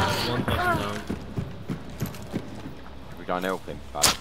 One person ah. down. We don't help him, but